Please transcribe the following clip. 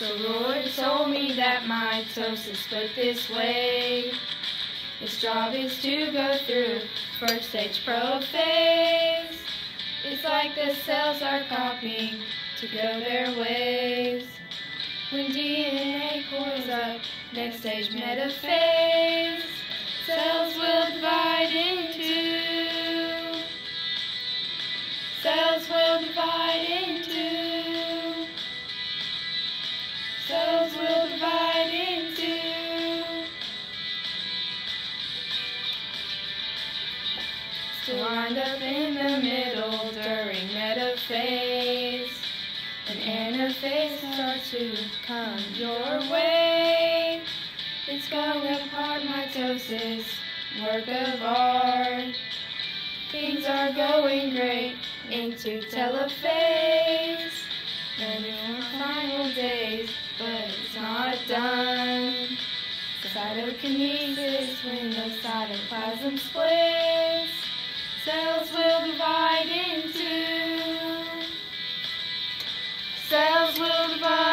Roy told me that mitosis split this way. Its job is to go through first stage prophase. It's like the cells are copying to go their ways. When DNA coils up, next stage metaphase, cells will divide into. Cells will divide into. Still lined up in the middle during metaphase. An anaphase starts to come your way. It's going apart mitosis, work of art. Things are going great into telophase. And in our final days, but it's not done. Cytokinesis when the cytoplasm splits. will burn.